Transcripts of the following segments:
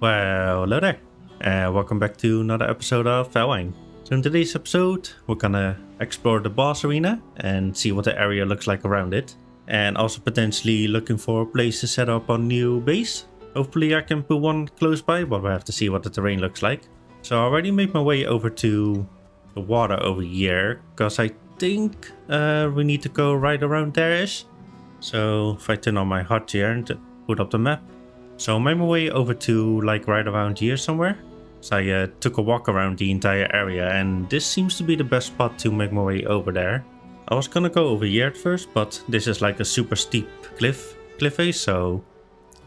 Well, hello there. Uh, welcome back to another episode of Valheim. So in today's episode, we're gonna explore the boss arena and see what the area looks like around it. And also potentially looking for a place to set up a new base. Hopefully I can put one close by, but we'll have to see what the terrain looks like. So I already made my way over to the water over here, because I think uh, we need to go right around there-ish. So if I turn on my HUD here and put up the map. So I made my way over to like right around here somewhere. So I uh, took a walk around the entire area and this seems to be the best spot to make my way over there. I was gonna go over here at first, but this is like a super steep cliff, cliff face, so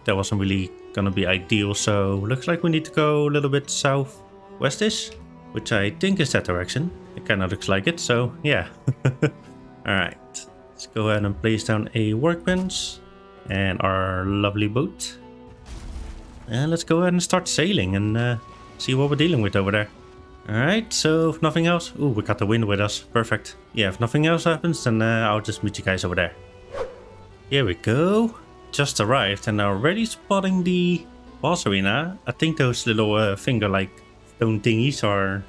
that wasn't really gonna be ideal. So looks like we need to go a little bit southwestish, which I think is that direction. It kind of looks like it, so yeah. Alright, let's go ahead and place down a workbench and our lovely boat. Let's go ahead and start sailing and uh, see what we're dealing with over there. Alright, so if nothing else... Ooh, we got the wind with us. Perfect. Yeah, if nothing else happens, then uh, I'll just meet you guys over there. Here we go. Just arrived and already spotting the boss arena. I think those little uh, finger-like stone thingies are...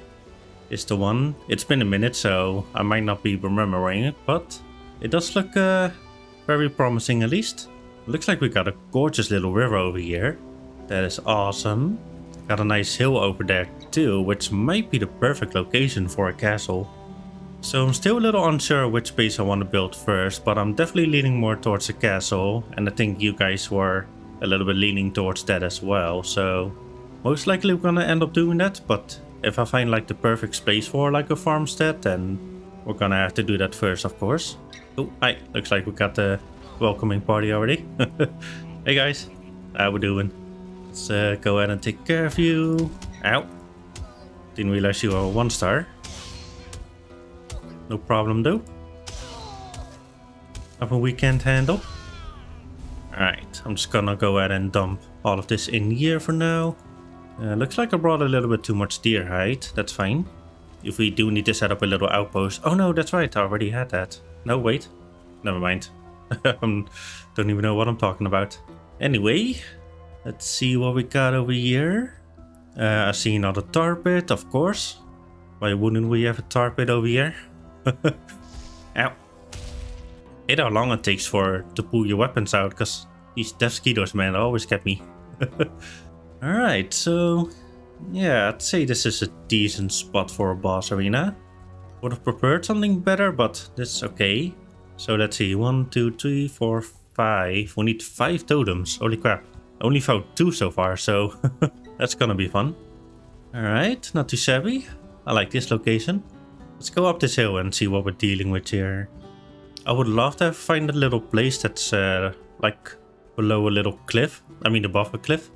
is the one. It's been a minute, so I might not be remembering it, but it does look uh, very promising at least. Looks like we got a gorgeous little river over here. That is awesome. Got a nice hill over there too, which might be the perfect location for a castle. So I'm still a little unsure which base I want to build first, but I'm definitely leaning more towards the castle, and I think you guys were a little bit leaning towards that as well, so most likely we're gonna end up doing that, but if I find like the perfect space for like a farmstead, then we're gonna have to do that first, of course. Oh, hi, looks like we got the welcoming party already. hey guys, how we doing? Let's uh, go ahead and take care of you. Ow. Didn't realize you were a one star. No problem though. Nothing we can't handle. Alright, I'm just gonna go ahead and dump all of this in here for now. Uh, looks like I brought a little bit too much deer hide. That's fine. If we do need to set up a little outpost. Oh no, that's right. I already had that. No, wait. Never mind. Don't even know what I'm talking about. Anyway, let's see what we got over here. Uh, I see another tar pit, of course. Why wouldn't we have a tar pit over here? Ow. Hate how long it takes for to pull your weapons out, because these death skeeters, man, always get me. Alright, so... Yeah, I'd say this is a decent spot for a boss arena. Would have prepared something better, but that's okay. So let's see, one, two, three, four, five. We need five totems. Holy crap. Only found two so far, so that's gonna be fun. Alright, not too shabby. I like this location. Let's go up this hill and see what we're dealing with here. I would love to find a little place that's uh, like below a little cliff. I mean above a cliff.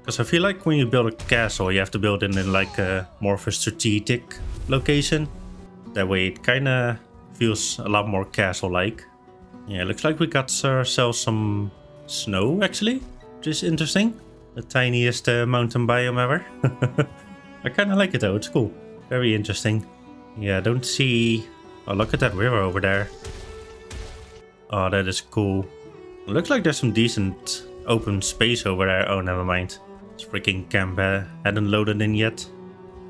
Because I feel like when you build a castle, you have to build it in like a more of a strategic location. That way it kind of feels a lot more castle-like. Yeah, looks like we got ourselves some snow actually, which is interesting. The tiniest uh, mountain biome ever. I kind of like it though, it's cool. Very interesting. Yeah, I don't see... Oh, look at that river over there. Oh, that is cool. looks like there's some decent open space over there. Oh, never mind. This freaking camp uh, hadn't loaded in yet.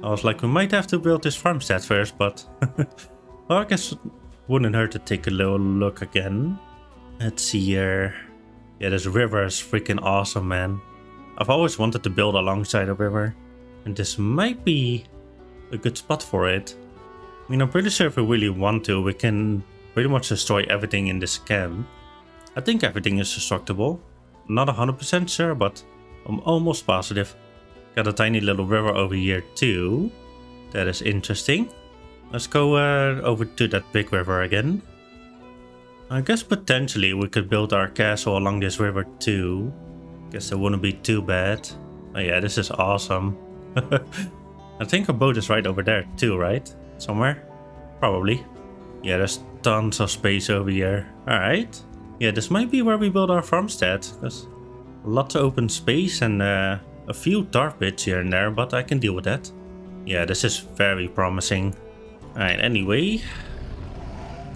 I was like, we might have to build this farmstead first, but... well, I guess it wouldn't hurt to take a little look again. Let's see here. Yeah, this river is freaking awesome, man. I've always wanted to build alongside a river. And this might be a good spot for it. I mean, I'm pretty sure if we really want to, we can pretty much destroy everything in this camp. I think everything is destructible. Not 100% sure, but I'm almost positive. Got a tiny little river over here too. That is interesting. Let's go uh, over to that big river again. I guess potentially we could build our castle along this river too. Guess it wouldn't be too bad. Oh yeah, this is awesome. I think our boat is right over there too, right? Somewhere? Probably. Yeah, there's tons of space over here. Alright. Yeah, this might be where we build our farmstead. Because lots of open space and uh, a few tar pits here and there, but I can deal with that. Yeah, this is very promising. Alright, anyway.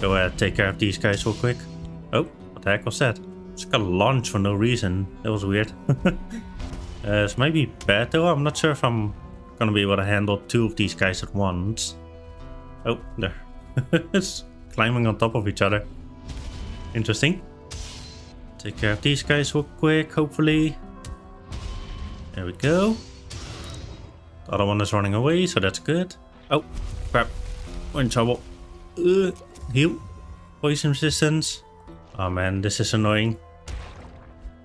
Go ahead, take care of these guys real quick. Oh, what the heck was that? Just got launched for no reason. That was weird. Uh, this might be bad though. I'm not sure if I'm gonna be able to handle two of these guys at once. Oh, there. it's climbing on top of each other. Interesting. Take care of these guys real quick, hopefully. There we go. The other one is running away, so that's good. Oh, crap. We're in trouble. Uh, heal. Poison resistance. Oh man, this is annoying.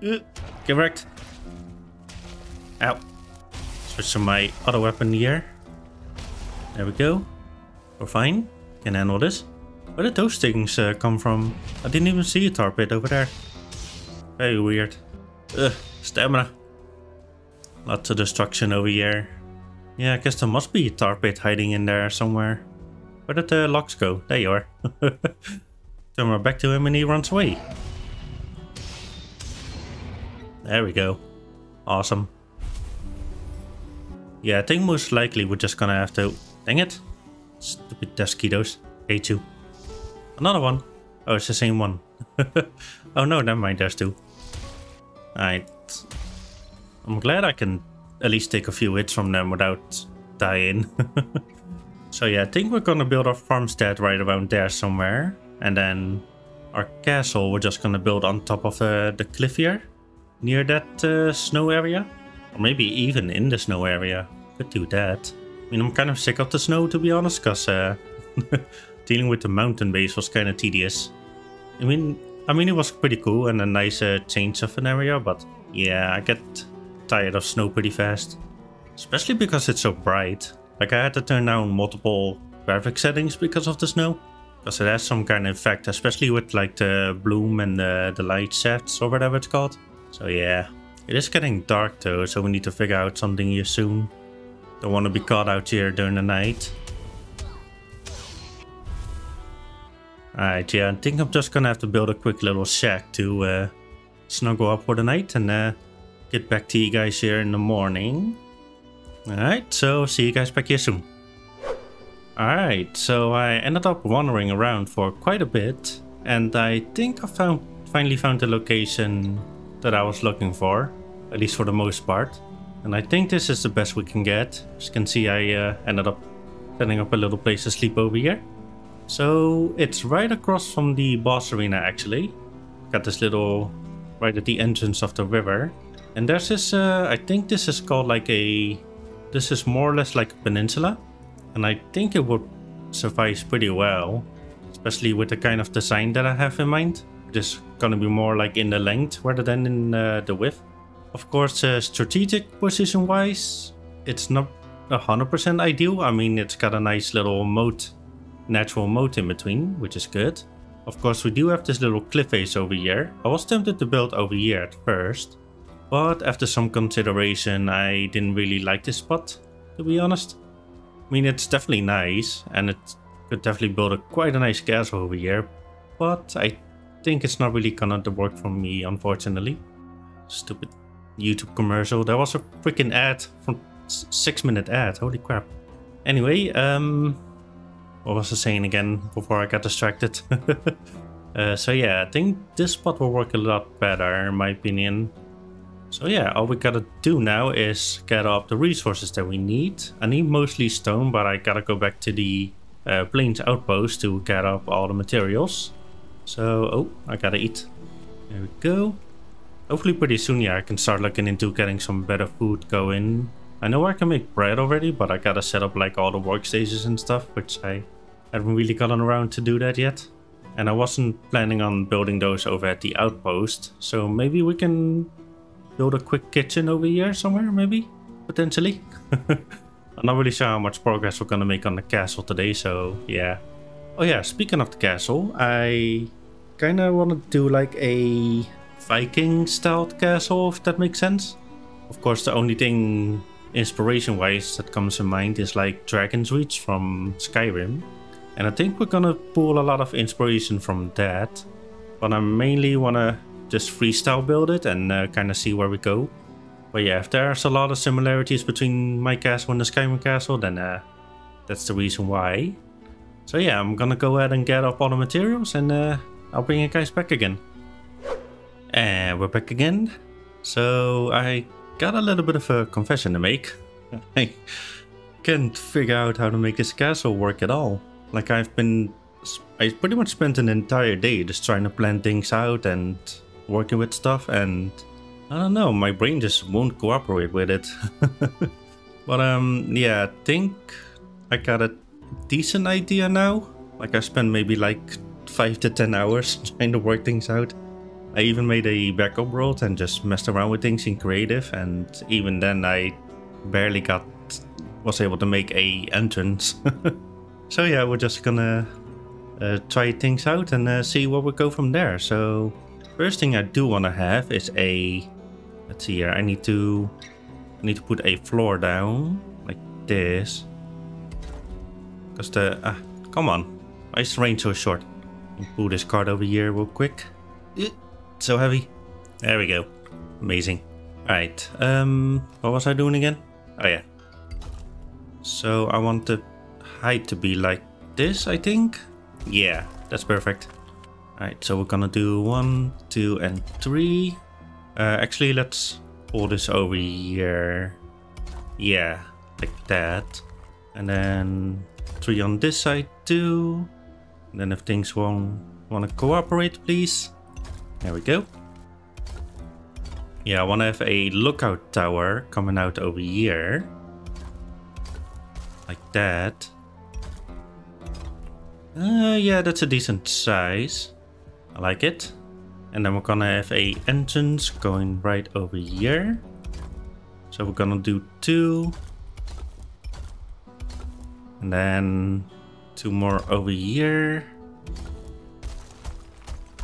Uh, get wrecked. Ow. Switch to my other weapon here. There we go. We're fine. Can handle this. Where did those things uh, come from? I didn't even see a tar pit over there. Very weird. Ugh, stamina. Lots of destruction over here. Yeah, I guess there must be a tar pit hiding in there somewhere. Where did the Lox go? There you are. Turn my back to him and he runs away. There we go. Awesome. Yeah, I think most likely we're just gonna have to... Dang it. Stupid. Hate you. Another one. Oh, it's the same one. oh no, never mind, there's two. Alright. I'm glad I can at least take a few hits from them without dying. so yeah, I think we're gonna build our farmstead right around there somewhere. And then our castle we're just gonna build on top of uh, the cliff here. Near that uh, snow area. Or maybe even in the snow area. Could do that. I mean, I'm kind of sick of the snow to be honest, because uh, dealing with the mountain base was kind of tedious. I mean, I mean, it was pretty cool and a nice uh, change of an area, but yeah, I get tired of snow pretty fast. Especially because it's so bright. Like I had to turn down multiple graphic settings because of the snow. Because it has some kind of effect, especially with like the bloom and the, the light sets or whatever it's called. So yeah, it is getting dark though, so we need to figure out something here soon. Don't want to be caught out here during the night. Alright, yeah, I think I'm just gonna have to build a quick little shack to uh, snuggle up for the night and uh, get back to you guys here in the morning. Alright, so see you guys back here soon. Alright, so I ended up wandering around for quite a bit and I think I found finally found the location that I was looking for, at least for the most part. And I think this is the best we can get. As you can see, I uh, ended up setting up a little place to sleep over here. So it's right across from the boss arena actually. Got this little, right at the entrance of the river. And there's this, uh, I think this is called like a, this is more or less like a peninsula. And I think it would suffice pretty well. Especially with the kind of design that I have in mind. Just gonna be more like in the length rather than in uh, the width. Of course, uh, strategic position wise, it's not 100% ideal. I mean, it's got a nice little moat natural moat in between, which is good. Of course, we do have this little cliff face over here. I was tempted to build over here at first, but after some consideration, I didn't really like this spot, to be honest. I mean, it's definitely nice, and it could definitely build a quite a nice castle over here, but I think it's not really gonna work for me, unfortunately. Stupid YouTube commercial. There was a freaking ad from six minute ad. Holy crap. Anyway, um, what was I saying again before I got distracted? uh, so yeah, I think this spot will work a lot better in my opinion. So yeah, all we gotta do now is get up the resources that we need. I need mostly stone, but I gotta go back to the uh, Plains outpost to get up all the materials. So, oh, I gotta eat. There we go. Hopefully pretty soon, yeah, I can start looking into getting some better food going. I know I can make bread already, but I gotta set up like all the workstations and stuff, which I haven't really gotten around to do that yet. And I wasn't planning on building those over at the outpost, so maybe we can build a quick kitchen over here somewhere, maybe? Potentially? I'm not really sure how much progress we're gonna make on the castle today, so yeah. Oh yeah, speaking of the castle, I kinda wanna do like a Viking styled castle, if that makes sense. Of course, the only thing inspiration wise that comes to mind is like Dragon's Reach from Skyrim. And I think we're gonna pull a lot of inspiration from that. But I mainly wanna just freestyle build it and uh, kind of see where we go. But yeah, if there's a lot of similarities between my castle and the Skyrim castle, then uh, that's the reason why. So yeah, I'm gonna go ahead and get up all the materials and uh, I'll bring you guys back again. And we're back again. So I got a little bit of a confession to make. I can't figure out how to make this castle work at all. Like I've been... I pretty much spent an entire day just trying to plan things out and working with stuff and... I don't know, my brain just won't cooperate with it. but um, yeah, I think I got a decent idea now. Like I spent maybe like 5 to 10 hours trying to work things out. I even made a backup world and just messed around with things in creative and even then I barely got was able to make a entrance. so yeah, we're just gonna uh, try things out and uh, see where we go from there. So first thing I do want to have is a let's see here. I need to I need to put a floor down like this because the ah come on why is the range so short? Pull this card over here real quick. So heavy. There we go. Amazing. Alright, um, what was I doing again? Oh yeah. So I want the height to be like this, I think? Yeah, that's perfect. Alright, so we're gonna do one, two, and three. Uh, actually, let's pull this over here. Yeah, like that. And then three on this side too. And then if things won't want to cooperate, please. There we go. Yeah, I want to have a lookout tower coming out over here. Like that. Uh, yeah, that's a decent size. I like it. And then we're gonna have a entrance going right over here. So we're gonna do two. And then two more over here.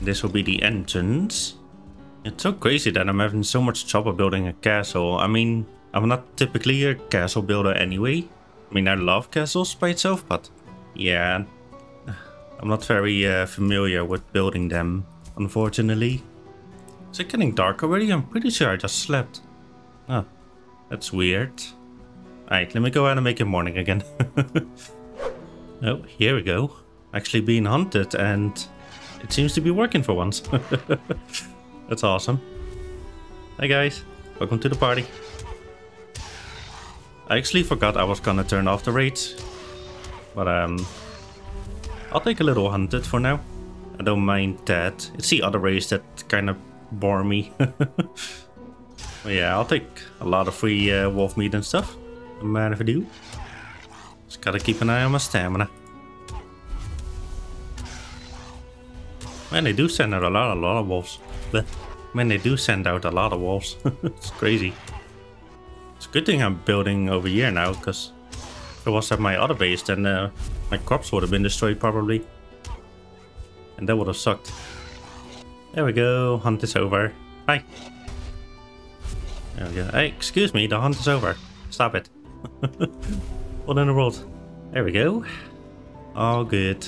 This will be the entrance. It's so crazy that I'm having so much trouble building a castle. I mean, I'm not typically a castle builder anyway. I mean, I love castles by itself, but yeah, I'm not very uh, familiar with building them, unfortunately. Is it getting dark already? I'm pretty sure I just slept. Oh, that's weird. Alright, let me go ahead and make it morning again. oh, here we go. Actually being hunted and it seems to be working for once. That's awesome. Hi guys, welcome to the party. I actually forgot I was gonna turn off the raids. But um, I'll take a little hunted for now. I don't mind that. It's the other raids that kind of bore me. yeah, I'll take a lot of free uh, wolf meat and stuff. No matter if I do. Just gotta keep an eye on my stamina. Man, they do send out a lot, a lot of wolves. But man, they do send out a lot of wolves. it's crazy. It's a good thing I'm building over here now, because if it was at my other base, then uh, my crops would have been destroyed probably. And that would have sucked. There we go, hunt is over. Hi. There we go. Hey, excuse me, the hunt is over. Stop it. what in the world? There we go. All good.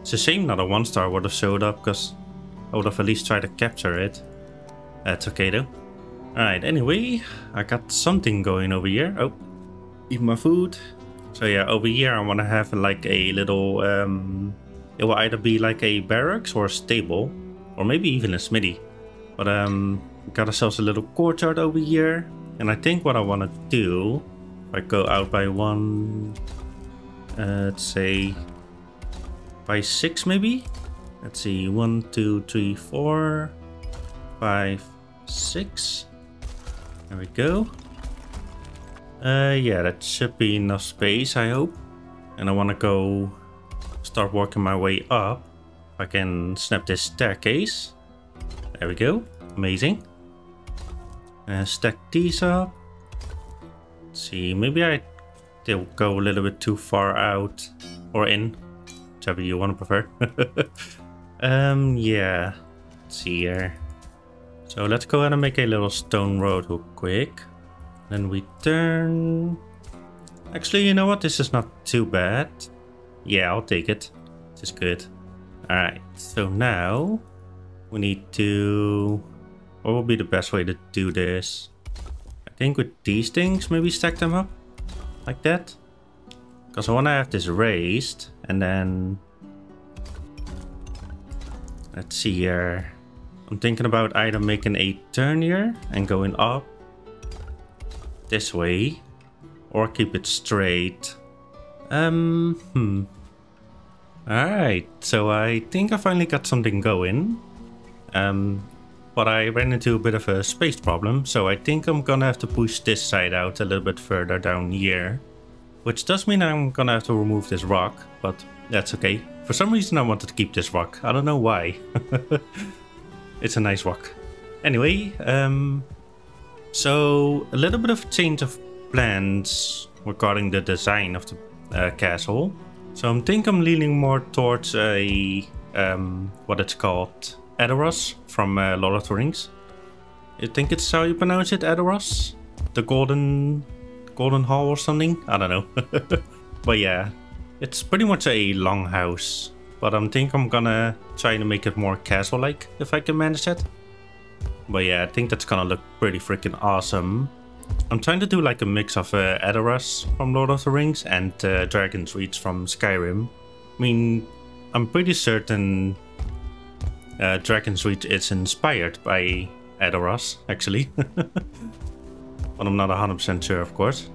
It's a shame not a one star would have showed up because I would have at least tried to capture it. Uh, That's okay though. Alright, anyway, I got something going over here. Oh, eat my food. So yeah, over here I want to have like a little, um, it will either be like a barracks or a stable, or maybe even a smithy. But um, got ourselves a little courtyard over here. And I think what I want to do, if I go out by one, uh, let's say by six maybe? Let's see, one, two, three, four, five, six. There we go. Uh, yeah, that should be enough space, I hope. And I want to go start working my way up. I can snap this staircase. There we go. Amazing. And stack these up. Let's see, maybe I did go a little bit too far out or in whichever you want to prefer. um, yeah. Let's see here. So let's go ahead and make a little stone road real quick. Then we turn... Actually, you know what? This is not too bad. Yeah, I'll take it. This is good. Alright, so now we need to... What will be the best way to do this? I think with these things, maybe stack them up like that. Because I want to have this raised and then... Let's see here. I'm thinking about either making a turn here and going up. This way or keep it straight. Um, hmm. Alright, so I think I finally got something going. Um, but I ran into a bit of a space problem, so I think I'm gonna have to push this side out a little bit further down here. Which does mean I'm gonna have to remove this rock, but that's okay. For some reason I wanted to keep this rock, I don't know why. it's a nice rock. Anyway, um, so a little bit of change of plans regarding the design of the uh, castle. So I think I'm leaning more towards a, um, what it's called, Edoras from uh, Lord of the Rings. I think it's how you pronounce it, Edoras? The Golden, Golden Hall or something? I don't know. but yeah, it's pretty much a long house. But I'm think I'm gonna try to make it more castle-like, if I can manage that. But yeah, I think that's gonna look pretty freaking awesome. I'm trying to do like a mix of uh, Edoras from Lord of the Rings and uh, Dragon's Reach from Skyrim. I mean, I'm pretty certain uh, Dragon's Reach is inspired by Edoras, actually. but I'm not 100% sure, of course.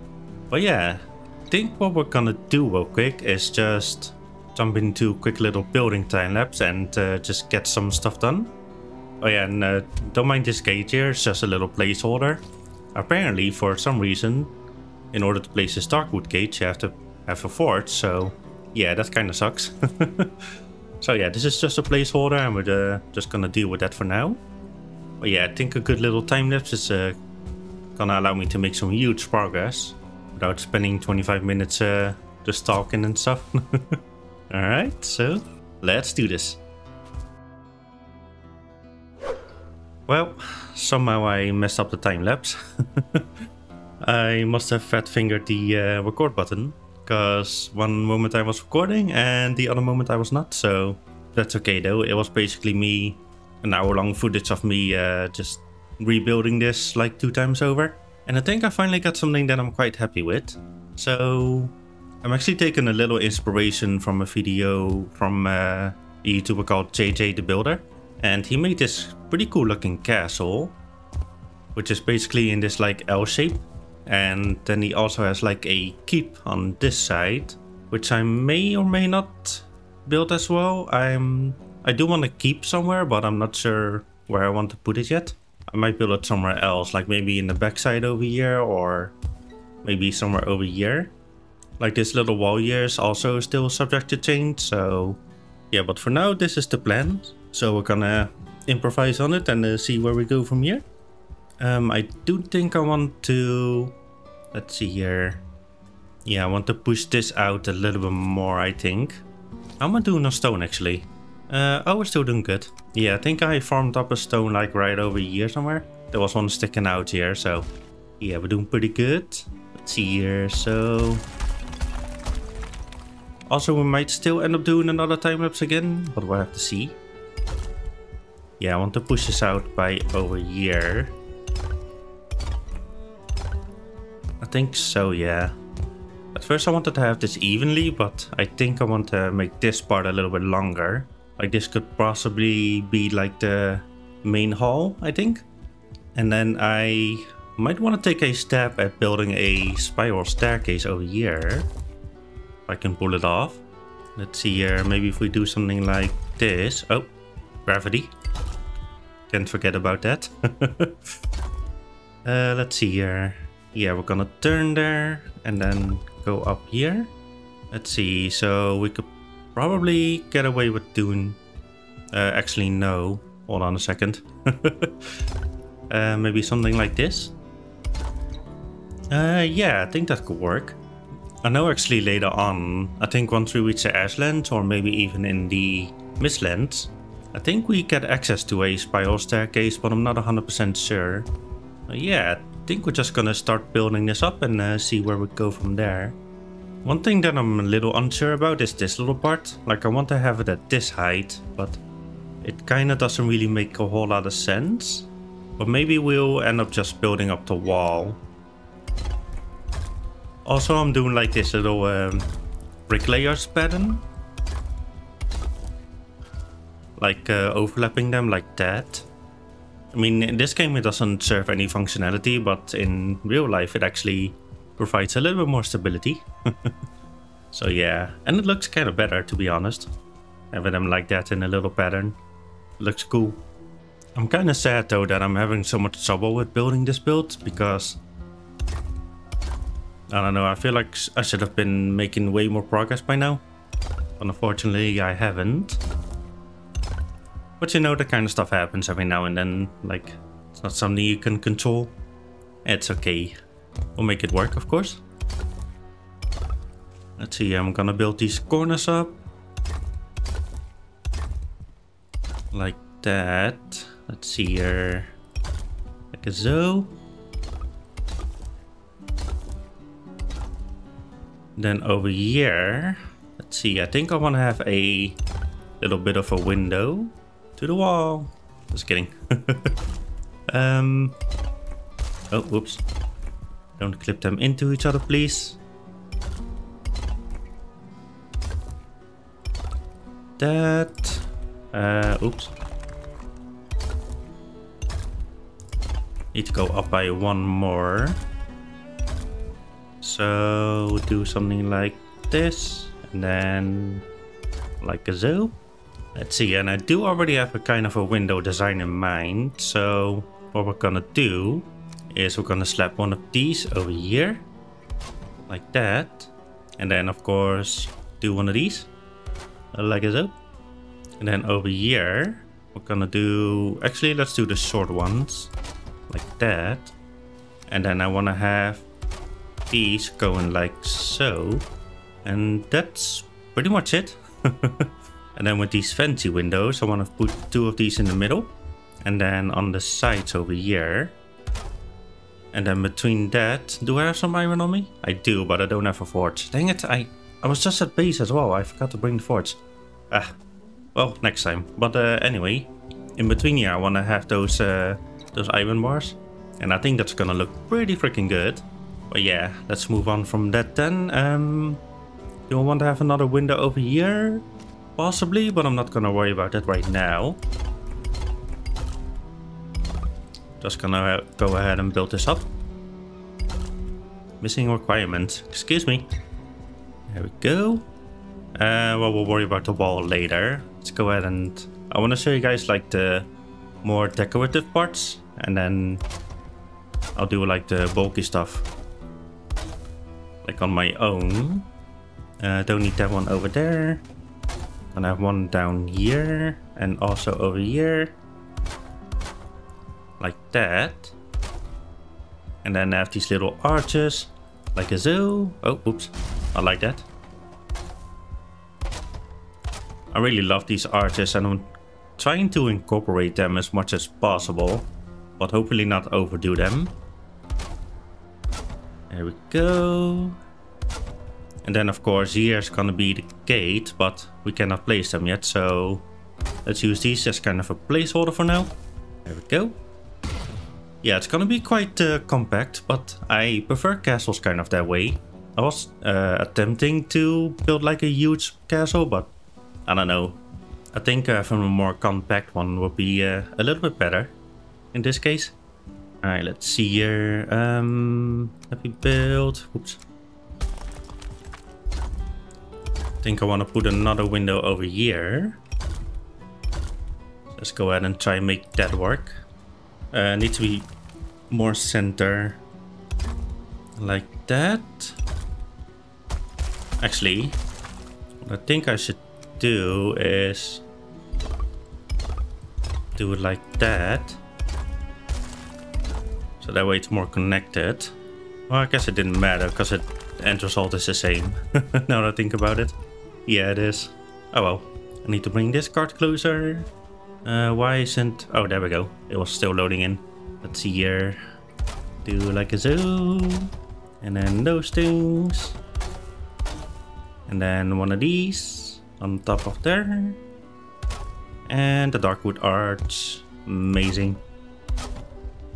But yeah, I think what we're gonna do real quick is just jump into a quick little building time lapse and uh, just get some stuff done. Oh yeah, and uh, don't mind this gate here, it's just a little placeholder. Apparently, for some reason, in order to place this Darkwood gate, you have to have a fort, so yeah, that kind of sucks. so yeah, this is just a placeholder and we're uh, just gonna deal with that for now. But yeah, I think a good little time lapse is uh, gonna allow me to make some huge progress without spending 25 minutes uh, just talking and stuff. Alright, so let's do this. Well, somehow I messed up the time lapse. I must have fat fingered the uh, record button because one moment I was recording and the other moment I was not. So that's okay though. It was basically me, an hour long footage of me uh, just rebuilding this like two times over. And I think I finally got something that I'm quite happy with. So I'm actually taking a little inspiration from a video from uh, a YouTuber called JJ the Builder. And he made this pretty cool looking castle, which is basically in this like L shape. And then he also has like a keep on this side, which I may or may not build as well. I'm I do want to keep somewhere, but I'm not sure where I want to put it yet. I might build it somewhere else, like maybe in the backside over here or maybe somewhere over here. Like this little wall here is also still subject to change, so yeah, but for now this is the plan. So we're gonna improvise on it and uh, see where we go from here. Um, I do think I want to... Let's see here. Yeah, I want to push this out a little bit more, I think. How am I doing on stone, actually? Uh, oh, we're still doing good. Yeah, I think I farmed up a stone like right over here somewhere. There was one sticking out here, so... Yeah, we're doing pretty good. Let's see here, so... Also, we might still end up doing another time lapse again, but we'll have to see. Yeah, I want to push this out by over here. I think so, yeah. At first I wanted to have this evenly, but I think I want to make this part a little bit longer. Like this could possibly be like the main hall, I think. And then I might want to take a stab at building a spiral staircase over here. I can pull it off. Let's see here, maybe if we do something like this. Oh, gravity. Can't forget about that. uh, let's see here. Yeah, we're gonna turn there and then go up here. Let's see, so we could probably get away with doing... Uh, actually, no. Hold on a second. uh, maybe something like this? Uh, yeah, I think that could work. I know actually later on, I think once we reach the Ashlands or maybe even in the Mistlands, I think we get access to a spiral staircase, but I'm not 100% sure. Uh, yeah, I think we're just gonna start building this up and uh, see where we go from there. One thing that I'm a little unsure about is this little part. Like I want to have it at this height, but it kinda doesn't really make a whole lot of sense. But maybe we'll end up just building up the wall. Also, I'm doing like this little um, bricklayers pattern like uh, overlapping them like that. I mean, in this game it doesn't serve any functionality, but in real life it actually provides a little bit more stability. so yeah, and it looks kind of better to be honest. Having them like that in a little pattern. Looks cool. I'm kind of sad though that I'm having so much trouble with building this build because I don't know, I feel like I should have been making way more progress by now. Unfortunately I haven't. But you know, that kind of stuff happens every now and then. Like, it's not something you can control. It's okay. We'll make it work, of course. Let's see, I'm gonna build these corners up. Like that. Let's see here. Like a so. Then over here, let's see, I think I want to have a little bit of a window to the wall. Just kidding. um. Oh, whoops. Don't clip them into each other, please. That. Uh, oops. Need to go up by one more. So do something like this, and then like a zoo. Let's see, and I do already have a kind of a window design in mind. So what we're gonna do is we're gonna slap one of these over here, like that. And then of course, do one of these, like so. And then over here, we're gonna do, actually let's do the short ones, like that. And then I wanna have these going like so. And that's pretty much it. And then with these fancy windows, I want to put two of these in the middle. And then on the sides over here. And then between that, do I have some iron on me? I do, but I don't have a forge. Dang it, I, I was just at base as well. I forgot to bring the forge. Ah, well, next time. But uh, anyway, in between here, I want to have those, uh, those iron bars. And I think that's gonna look pretty freaking good. But yeah, let's move on from that then. Um, do I want to have another window over here? Possibly, but I'm not gonna worry about that right now. Just gonna go ahead and build this up. Missing requirement. Excuse me. There we go. Uh, well, we'll worry about the wall later. Let's go ahead and... I want to show you guys like the more decorative parts. And then I'll do like the bulky stuff. Like on my own. Uh, don't need that one over there. And I have one down here and also over here. Like that. And then I have these little arches like a zoo. Oh, oops. I like that. I really love these arches and I'm trying to incorporate them as much as possible. But hopefully not overdo them. There we go. And then of course here's gonna be the gate, but we cannot place them yet, so let's use these as kind of a placeholder for now. There we go. Yeah, it's gonna be quite uh, compact, but I prefer castles kind of that way. I was uh, attempting to build like a huge castle, but I don't know. I think uh, from a more compact one would be uh, a little bit better in this case. Alright, let's see here. Um, let me build. Oops. think I want to put another window over here. Let's go ahead and try and make that work. Uh, need to be more center. Like that. Actually, what I think I should do is do it like that. So that way it's more connected. Well, I guess it didn't matter because it end result is the same. now that I think about it. Yeah, it is. Oh well. I need to bring this card closer. Uh, why isn't... Oh, there we go. It was still loading in. Let's see here. Do like a zoom. And then those things. And then one of these on top of there. And the Darkwood Arch. Amazing.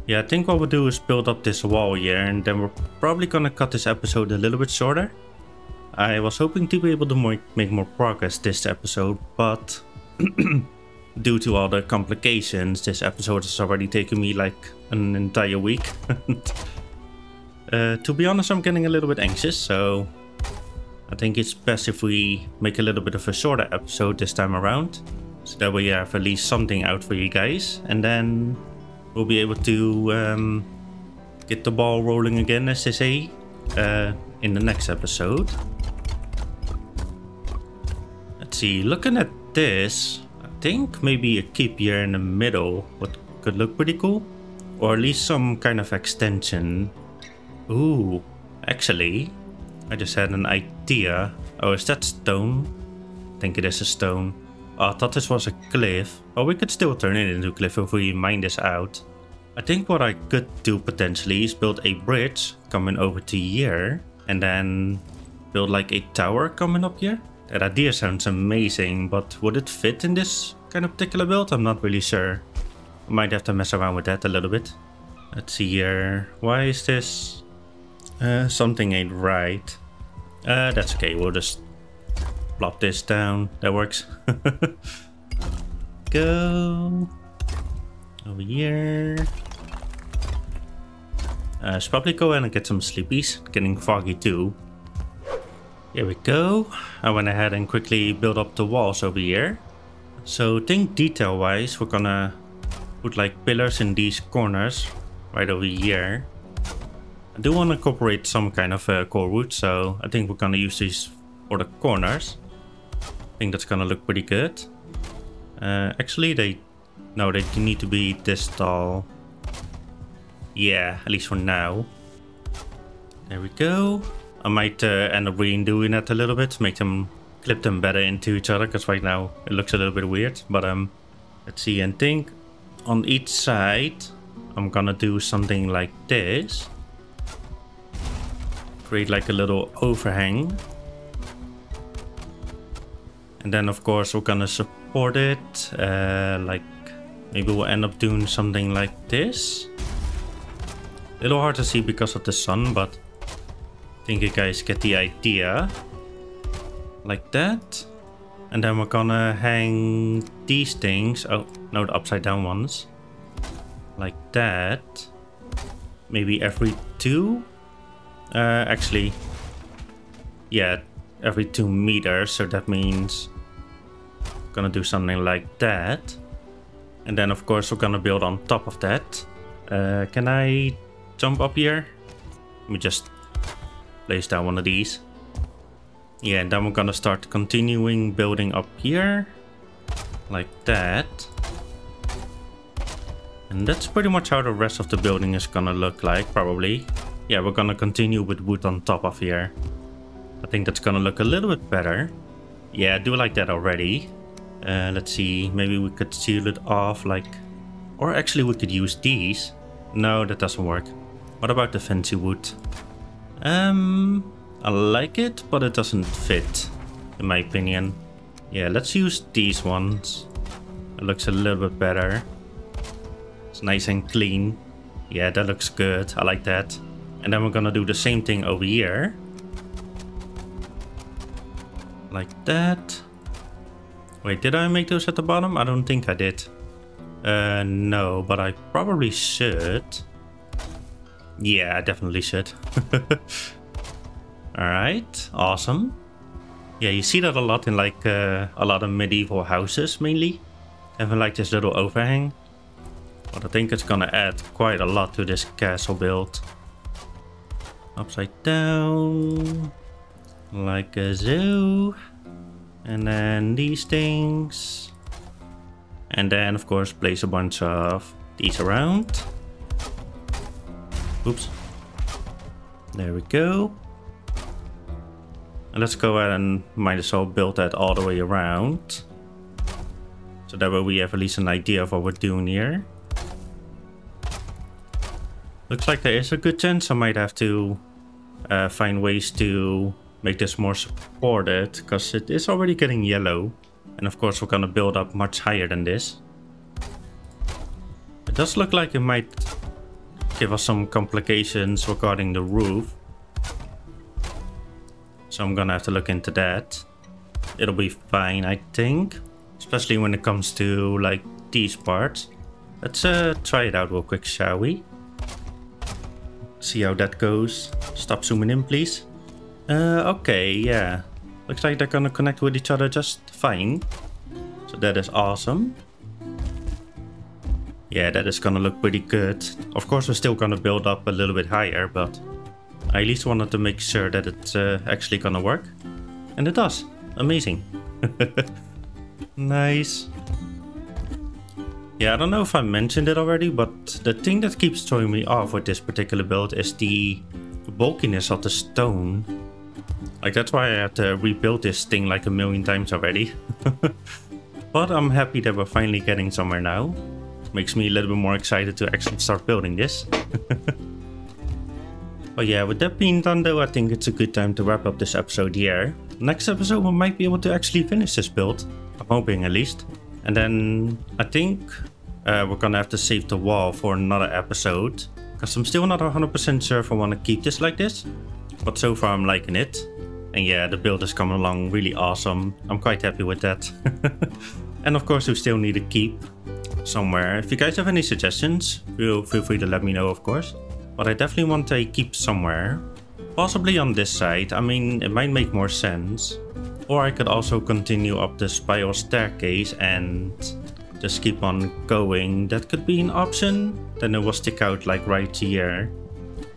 Yeah, I think what we'll do is build up this wall here and then we're probably gonna cut this episode a little bit shorter. I was hoping to be able to make more progress this episode, but due to all the complications, this episode has already taken me like an entire week. uh, to be honest, I'm getting a little bit anxious, so I think it's best if we make a little bit of a shorter episode this time around. So that we have at least something out for you guys. And then we'll be able to um, get the ball rolling again, as they say, uh, in the next episode. Let's see, looking at this, I think maybe a keep here in the middle would, could look pretty cool. Or at least some kind of extension. Ooh, actually, I just had an idea. Oh, is that stone? I think it is a stone. Oh, I thought this was a cliff. Oh, we could still turn it into a cliff if we mine this out. I think what I could do potentially is build a bridge coming over to here. And then build like a tower coming up here. That idea sounds amazing, but would it fit in this kind of particular build? I'm not really sure. I might have to mess around with that a little bit. Let's see here. Why is this? Uh, something ain't right. Uh, that's okay. We'll just plop this down. That works. Go. Over here. Uh, should probably go in and get some sleepies. Getting foggy too. Here we go. I went ahead and quickly built up the walls over here. So think detail wise, we're gonna put like pillars in these corners right over here. I do want to incorporate some kind of uh, core wood, so I think we're gonna use these for the corners. Think that's gonna look pretty good. Uh, actually, they no, they need to be this tall. Yeah, at least for now. There we go. I might uh, end up redoing that a little bit, to make them clip them better into each other, because right now it looks a little bit weird. But um, let's see and think. On each side, I'm gonna do something like this. Create like a little overhang. And then of course we're gonna support it, uh, like maybe we'll end up doing something like this. A little hard to see because of the sun, but I think you guys get the idea. Like that. And then we're gonna hang these things. Oh, no, the upside down ones. Like that. Maybe every two? Uh, actually, yeah, every two meters. So that means gonna do something like that. And then of course we're gonna build on top of that. Uh, can I jump up here? Let me just place down one of these. Yeah, and then we're gonna start continuing building up here. Like that. And that's pretty much how the rest of the building is gonna look like, probably. Yeah, we're gonna continue with wood on top of here. I think that's gonna look a little bit better. Yeah, I do like that already. Uh, let's see, maybe we could seal it off like... Or actually we could use these. No, that doesn't work. What about the fancy wood? Um, I like it, but it doesn't fit, in my opinion. Yeah, let's use these ones. It looks a little bit better. It's nice and clean. Yeah, that looks good. I like that. And then we're gonna do the same thing over here. Like that. Wait, did I make those at the bottom? I don't think I did. Uh, no, but I probably should. Yeah, I definitely should. Alright, awesome. Yeah, you see that a lot in like uh, a lot of medieval houses mainly. Having like this little overhang. But I think it's gonna add quite a lot to this castle build. Upside down. Like a zoo. And then these things. And then of course place a bunch of these around. Oops. There we go. And let's go ahead and might as well build that all the way around. So that way we have at least an idea of what we're doing here. Looks like there is a good chance I might have to uh, find ways to make this more supported because it is already getting yellow. And of course we're gonna build up much higher than this. It does look like it might give us some complications regarding the roof. So I'm gonna have to look into that. It'll be fine, I think. especially when it comes to like these parts. Let's uh, try it out real quick, shall we? See how that goes. Stop zooming in, please. Uh, okay, yeah. Looks like they're gonna connect with each other just fine. So that is awesome. Yeah, that is gonna look pretty good. Of course, we're still gonna build up a little bit higher, but I at least wanted to make sure that it's uh, actually gonna work. And it does. Amazing. nice. Yeah, I don't know if I mentioned it already, but the thing that keeps throwing me off with this particular build is the bulkiness of the stone. Like, that's why I had to rebuild this thing like a million times already. but I'm happy that we're finally getting somewhere now. Makes me a little bit more excited to actually start building this. but yeah, with that being done though, I think it's a good time to wrap up this episode here. Next episode we might be able to actually finish this build. I'm hoping at least. And then I think uh, we're gonna have to save the wall for another episode. Because I'm still not 100% sure if I want to keep this like this. But so far I'm liking it. And yeah, the build is coming along really awesome. I'm quite happy with that. and of course we still need a keep somewhere. If you guys have any suggestions, feel, feel free to let me know of course. But I definitely want a keep somewhere. Possibly on this side, I mean it might make more sense. Or I could also continue up the spiral staircase and just keep on going. That could be an option. Then it will stick out like right here.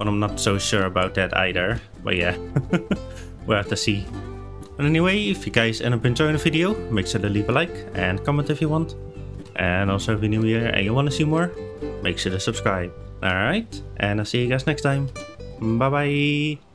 But I'm not so sure about that either. But yeah, we'll have to see. But anyway, if you guys end up enjoying the video, make sure to leave a like and comment if you want. And also if you're new here and you want to see more, make sure to subscribe. Alright, and I'll see you guys next time. Bye bye.